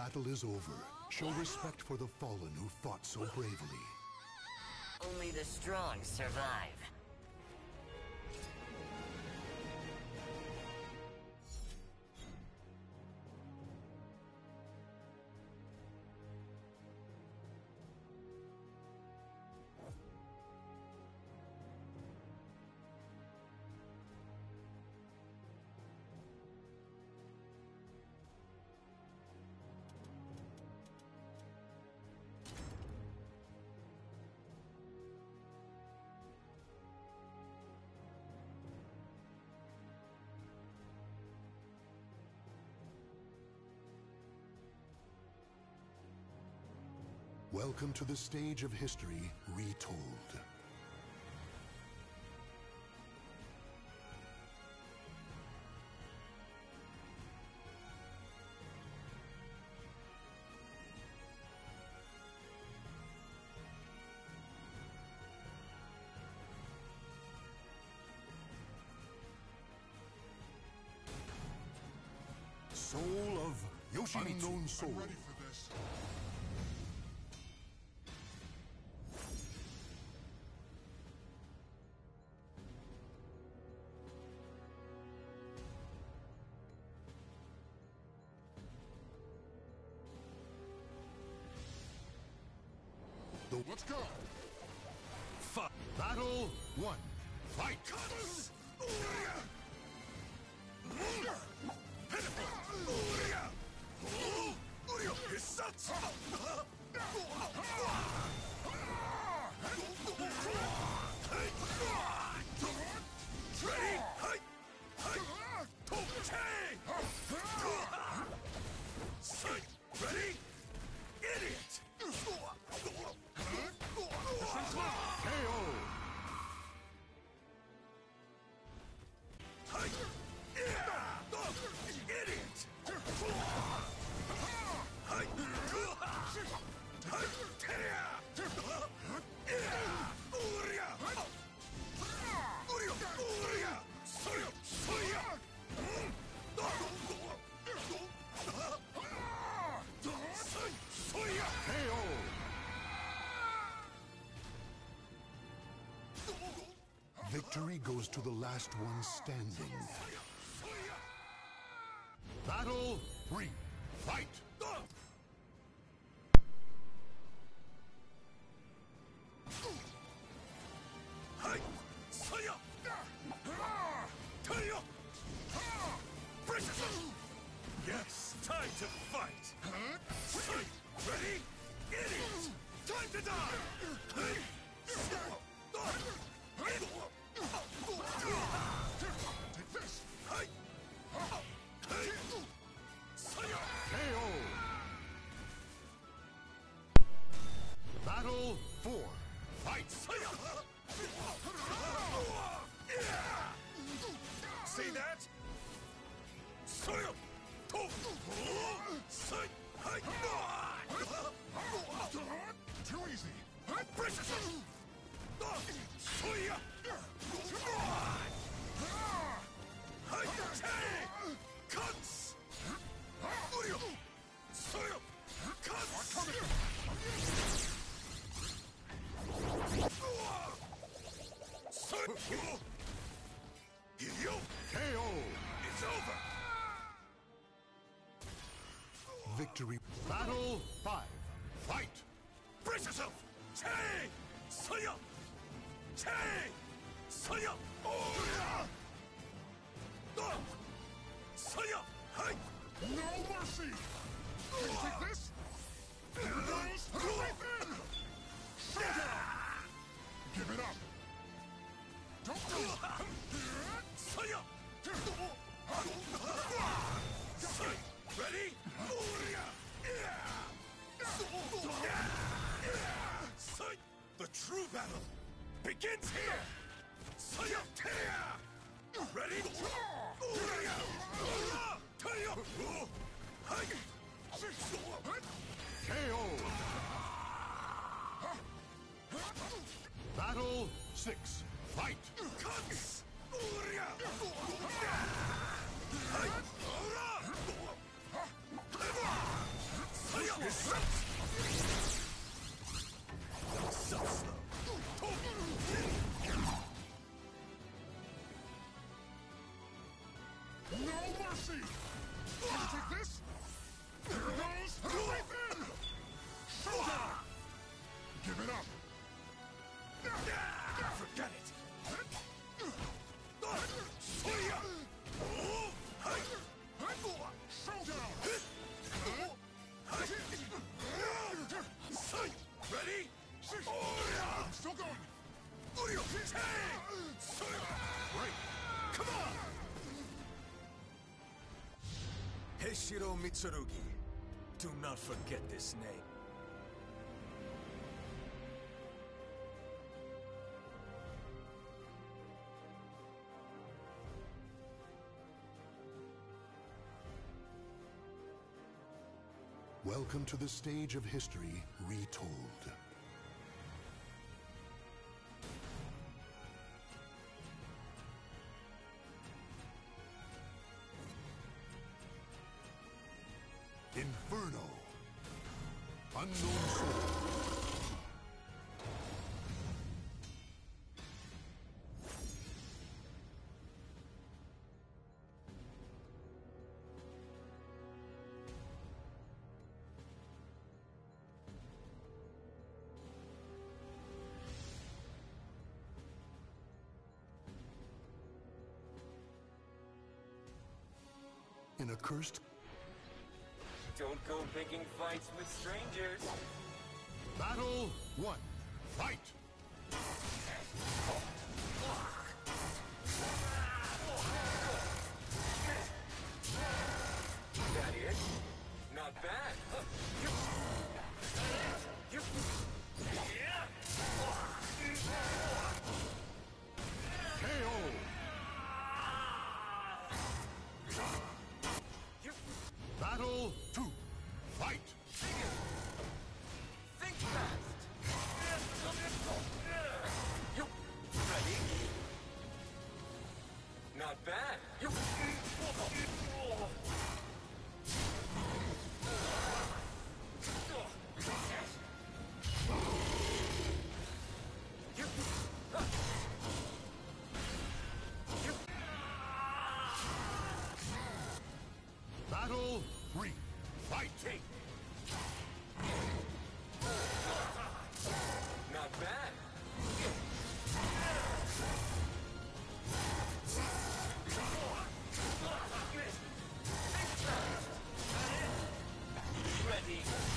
battle is over, show respect for the fallen who fought so bravely. Only the strong survive. Welcome to the stage of history retold. Soul of Yoshi, unknown soul. to the last one standing. Battle 3. Fight! victory. Battle 5. Fight! Brace yourself! Che! Soya! Che! Soya! Oya! Soya! Hey! No mercy! Can you take this? Here goes! Shut Give it up! Don't do it! Soya! Ready? The true battle begins here! Ready? KO. Battle 6. Fight. Heishiro Mitsurugi. Do not forget this name. Welcome to the stage of history retold. Inferno. Unknown soul. In a cursed Don't go picking fights with strangers. battle, one. Fight. That it? Not bad. Fight. Not bad. Ready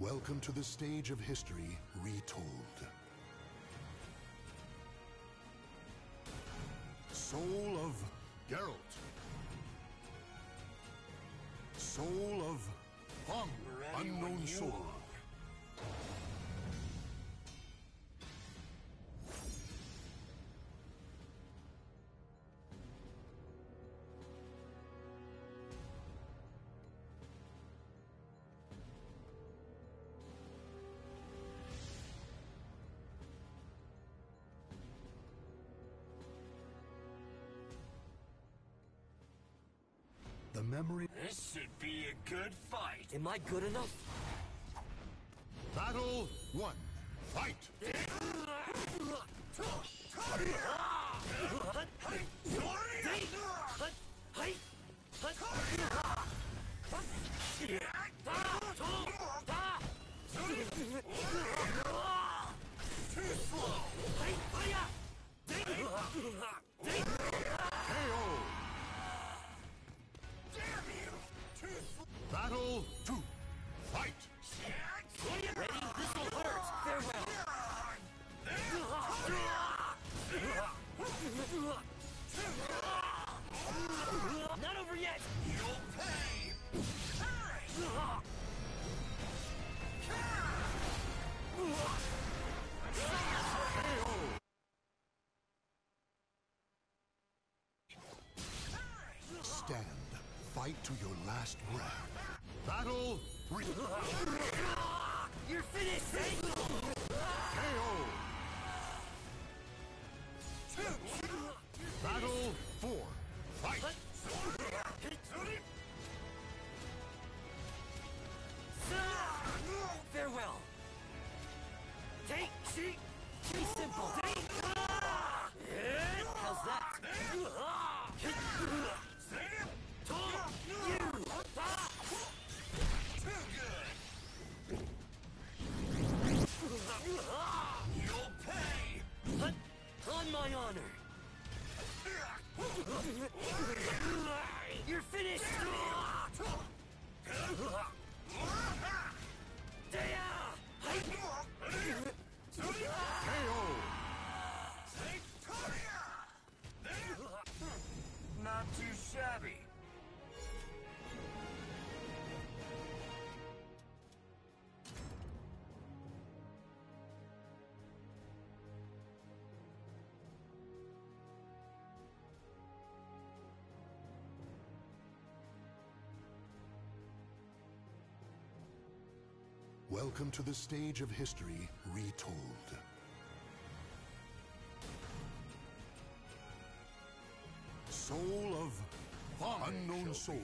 Welcome to the stage of history retold. Soul of Geralt. Soul of. Ready Unknown you The memory This should be a good fight. Am I good enough? Battle one. Fight. Fight to your last breath. Battle three. You're finished, eh? KO. Battle four. Fight. Farewell. Take, see, be simple. Take. How's that? My honor. You're finished. Welcome to the stage of history retold. Soul of Unknown Soul.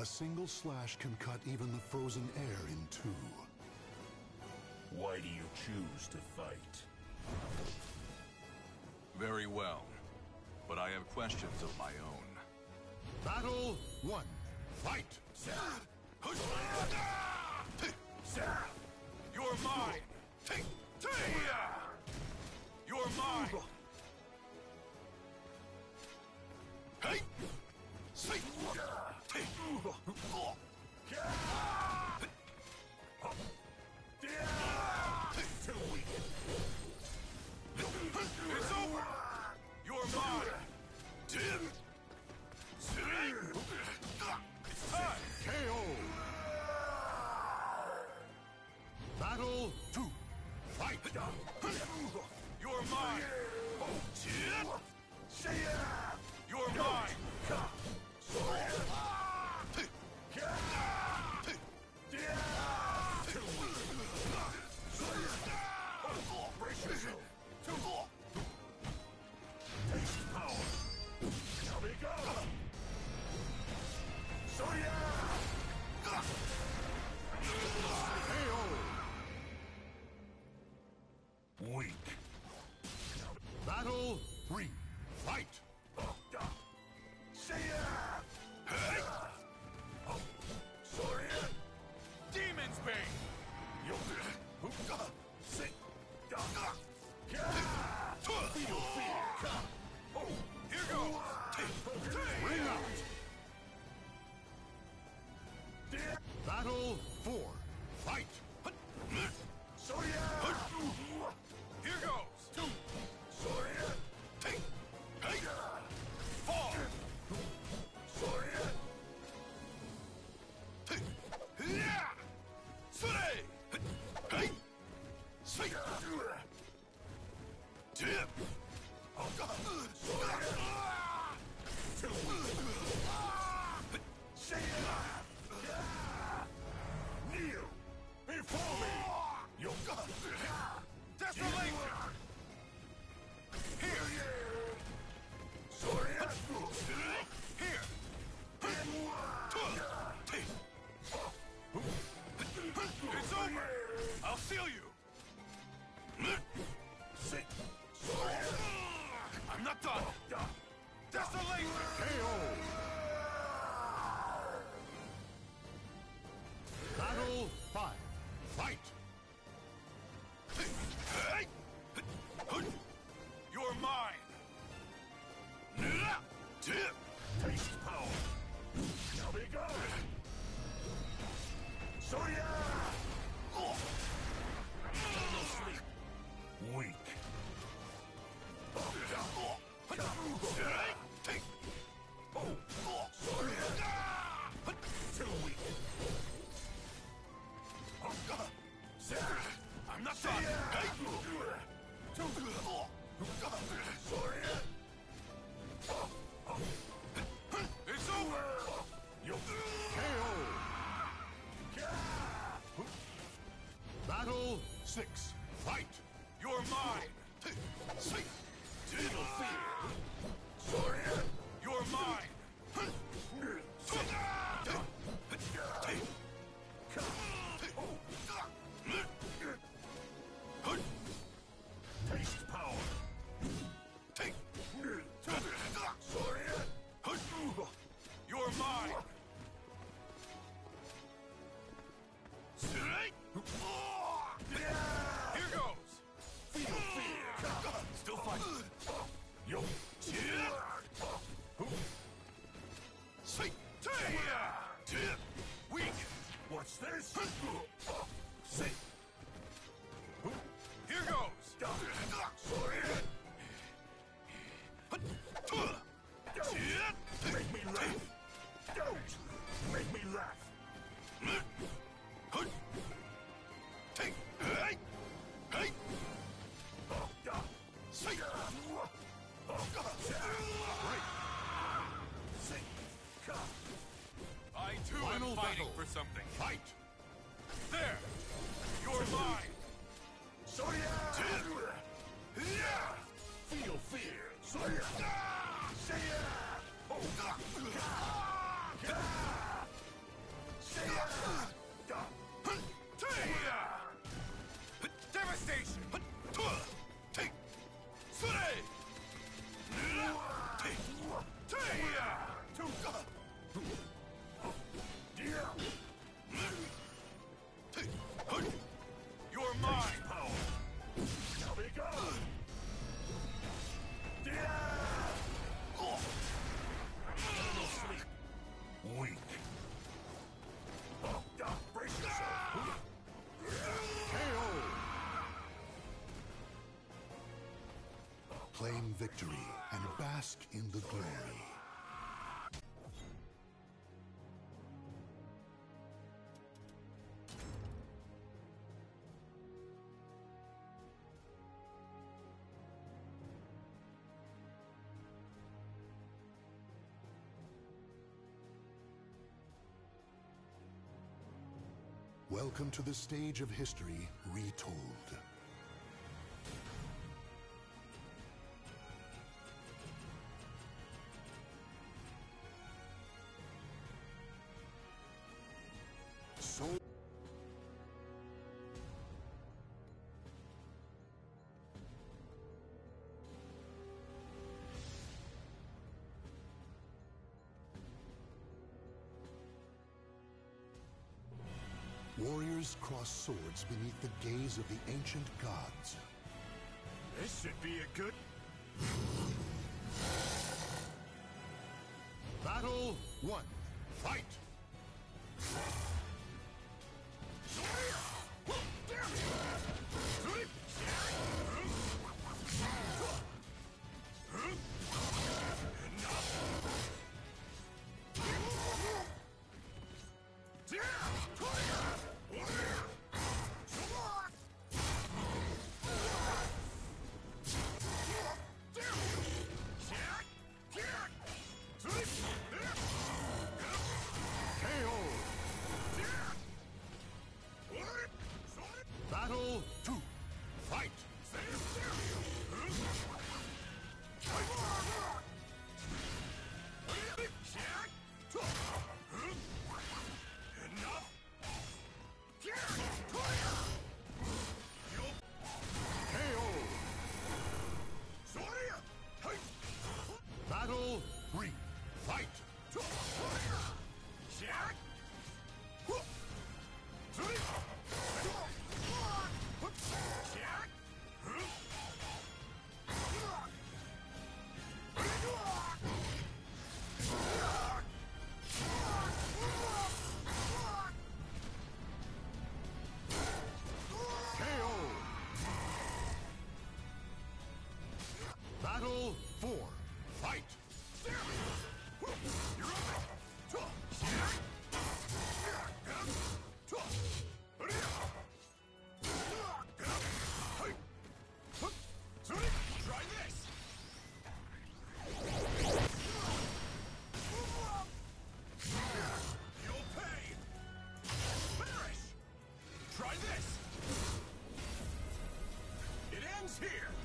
A single slash can cut even the frozen air in two. Why do you choose to fight? Very well. But I have questions of my own. Battle one. Fight. I'll seal you! I'm not done! Desolation! KO! I'm not done! It's over! KO! Battle 6. Fight! You're mine! Claim victory and bask in the glory. Welcome to the stage of history retold. Warriors cross swords beneath the gaze of the ancient gods. This should be a good... Battle 1. Fight! here!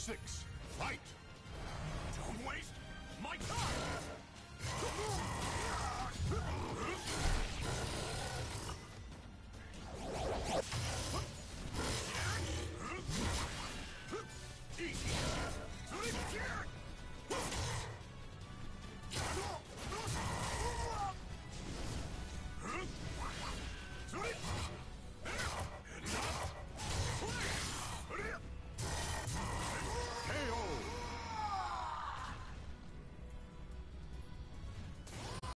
Six, fight!